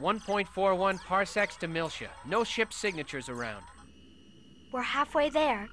1.41 parsecs to Miltia. No ship signatures around. We're halfway there.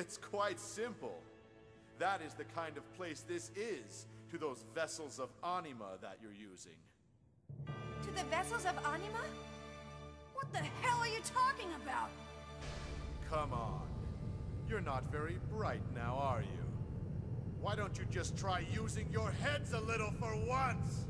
It's quite simple. That is the kind of place this is to those vessels of anima that you're using. To the vessels of Anima? What the hell are you talking about? Come on. You're not very bright now, are you? Why don't you just try using your heads a little for once?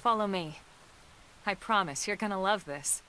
Follow me. I promise you're gonna love this.